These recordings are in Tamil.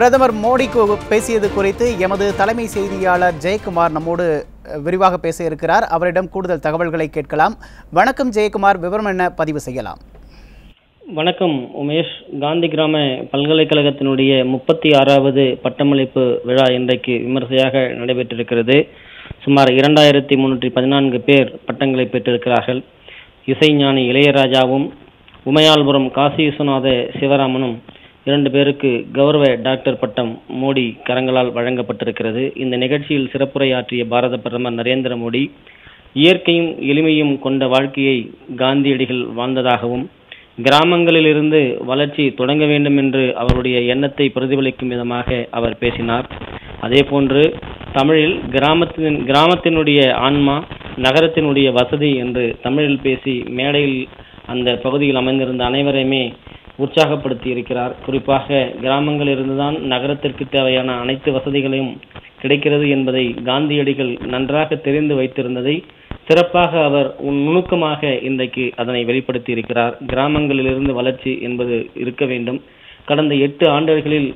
பிரதமர் மோடி பேசியது குறித்து எமது தலைமை செய்தியாளர் ஜெயக்குமார் நம்மோடு விரிவாக பேச இருக்கிறார் அவரிடம் கூடுதல் தகவல்களை கேட்கலாம். வணக்கம் ஜெயக்குமார். விவரம் என்ன? பதிவு செய்யலாம். வணக்கம் உமேஷ். காந்தி கிராம பல்கலைக்கழகத்தினுடைய முப்பத்தி ஆறாவது பட்டமளிப்பு விழா இன்றைக்கு விமர்சையாக நடைபெற்றிருக்கிறது. சுமார் இரண்டாயிரத்தி முன்னூற்றி பதினான்கு பேர் பட்டங்களை பெற்றிருக்கிறார்கள். இசைஞானி இளையராஜாவும் உமையாள்புரம் காசி விஸ்வநாத சிவராமனும் இரண்டு பேருக்கு கௌரவ டாக்டர் பட்டம் மோடி கரங்களால் வழங்கப்பட்டிருக்கிறது. இந்த நிகழ்ச்சியில் சிறப்புரையாற்றிய பாரத பிரதமர் நரேந்திர மோடி இயற்கையும் எளிமையும் கொண்ட வாழ்க்கையை காந்தியடிகள் வாழ்ந்ததாகவும் கிராமங்களிலிருந்து வளர்ச்சி தொடங்க வேண்டும் என்று அவருடைய எண்ணத்தை பிரதிபலிக்கும் விதமாக அவர் பேசினார். அதேபோன்று தமிழில் கிராமத்தின் கிராமத்தினுடைய ஆன்மா நகரத்தினுடைய வசதி என்று தமிழில் பேசி மேடையில் அந்த பகுதியில் அமைந்திருந்த அனைவரையுமே உற்சாகப்படுத்தி இருக்கிறார் குறிப்பாக கிராமங்களிலிருந்துதான் நகரத்திற்கு தேவையான அனைத்து வசதிகளையும் கிடைக்கிறது என்பதை காந்தியடிகள் நன்றாக தெரிந்து வைத்திருந்ததை சிறப்பாக அவர் நுணுக்கமாக இன்றைக்கு அதனை வெளிப்படுத்தி இருக்கிறார் கிராமங்களிலிருந்து வளர்ச்சி என்பது இருக்க வேண்டும். கடந்த எட்டு ஆண்டுகளில்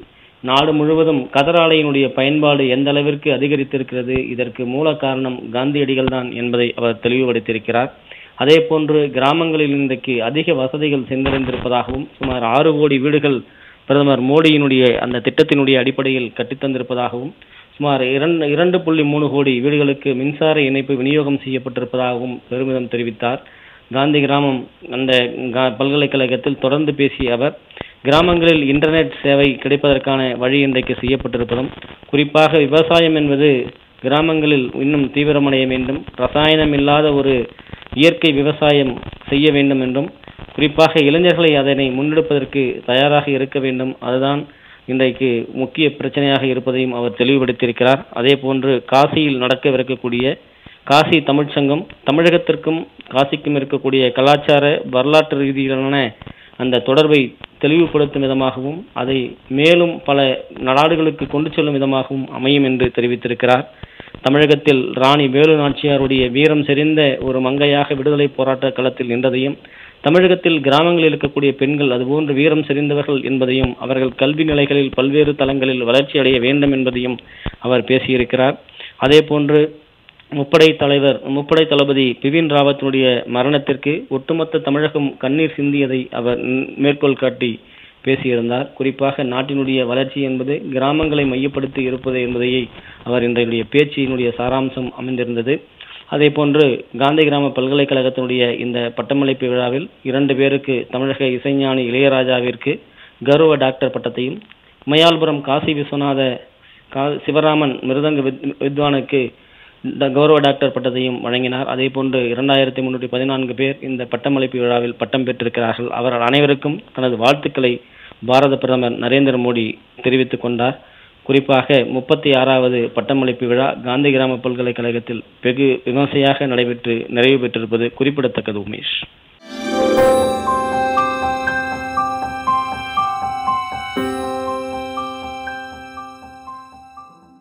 நாடு முழுவதும் கதராலையினுடைய பயன்பாடு எந்த அளவிற்கு அதிகரித்திருக்கிறது இதற்கு மூல காரணம் காந்தியடிகள் தான் என்பதை அவர் தெளிவுபடுத்தியிருக்கிறார். அதே போன்று கிராமங்களில் இன்றைக்கு அதிக வசதிகள் சென்றடைந்திருப்பதாகவும் சுமார் ஆறு கோடி வீடுகள் பிரதமர் மோடியினுடைய அந்த திட்டத்தினுடைய அடிப்படையில் கட்டித்தந்திருப்பதாகவும் சுமார் இரண்டு இரண்டு புள்ளி மூணு கோடி வீடுகளுக்கு மின்சார இணைப்பு விநியோகம் செய்யப்பட்டிருப்பதாகவும் பெருமிதம் தெரிவித்தார். காந்தி கிராமம் அந்த கா- பல்கலைக்கழகத்தில் தொடர்ந்து பேசிய அவர் கிராமங்களில் இன்டர்நெட் சேவை கிடைப்பதற்கான வழி இன்றைக்கு செய்யப்பட்டிருப்பதும் குறிப்பாக விவசாயம் என்பது கிராமங்களில் இன்னும் தீவிரமடைய வேண்டும். ரசாயனம் இல்லாத ஒரு இயற்கை விவசாயம் செய்ய வேண்டும் என்றும் குறிப்பாக இளைஞர்களை அதனை முன்னெடுப்பதற்கு தயாராக இருக்க வேண்டும். அதுதான் இன்றைக்கு முக்கிய பிரச்சனையாக இருப்பதையும் அவர் தெளிவுபடுத்தியிருக்கிறார். அதே போன்று காசியில் நடக்கவிருக்கக்கூடிய காசி தமிழ்ச்சங்கம் தமிழகத்திற்கும் காசிக்கும் இருக்கக்கூடிய கலாச்சார வரலாற்று ரீதியிலான அந்த தொடர்பை தெளிவுபடுத்தும் விதமாகவும் அதை மேலும் பல நாடுகளுக்கு கொண்டு செல்லும் விதமாகவும் அமையும் என்று தெரிவித்திருக்கிறார். தமிழகத்தில் ராணி வேலு நாச்சியாருடைய வீரம் செறிந்த ஒரு மங்கையாக விடுதலை போராட்ட களத்தில் நின்றதையும் தமிழகத்தில் கிராமங்களில் இருக்கக்கூடிய பெண்கள் அதுபோன்று வீரம் செறிந்தவர்கள் என்பதையும் அவர்கள் கல்வி நிலைகளில் பல்வேறு தளங்களில் வளர்ச்சி அடைய வேண்டும் என்பதையும் அவர் பேசியிருக்கிறார். அதே போன்று முப்படை தலைவர் முப்படை தளபதி பிபின் ராவத்தினுடைய மரணத்திற்கு ஒட்டுமொத்த தமிழகம் கண்ணீர் சிந்தியதை அவர் மேற்கோள் காட்டி பேசியிருந்தார். குறிப்பாக நாட்டினுடைய வளர்ச்சி என்பது கிராமங்களை மையப்படுத்தி இருப்பது என்பதையே அவர் இன்றைய பேச்சினுடைய சாராம்சம் அமைந்திருந்தது. அதே போன்று காந்தி கிராம பல்கலைக்கழகத்தினுடைய இந்த பட்டமளிப்பு விழாவில் இரண்டு பேருக்கு தமிழக இசைஞானி இளையராஜாவிற்கு கௌரவ டாக்டர் பட்டத்தையும் மயால்புரம் காசி விஸ்வநாத கா சிவராமன் மிருதங்க வித் வித்வானுக்கு கௌரவ டாக்டர் பட்டத்தையும் வழங்கினார். அதே போன்று இரண்டாயிரத்தி முன்னூற்றி பதினான்கு பேர் இந்த பட்டமளிப்பு விழாவில் பட்டம் பெற்றிருக்கிறார்கள். அவர்கள் அனைவருக்கும் தனது வாழ்த்துக்களை பாரத பிரதமர் நரேந்திர மோடி தெரிவித்துக் கொண்டார். குறிப்பாக முப்பத்தி ஆறாவது பட்டமளிப்பு விழா காந்தி கிராம பல்கலைக்கழகத்தில் வெகு விமர்சையாக நடைபெற்று நிறைவு பெற்றிருப்பது குறிப்பிடத்தக்கது உமேஷ்.